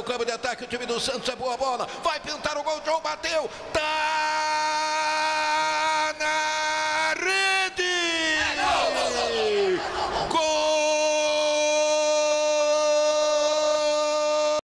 no campo de ataque o time do Santos, é boa bola. Vai pintar o gol, João bateu. Tá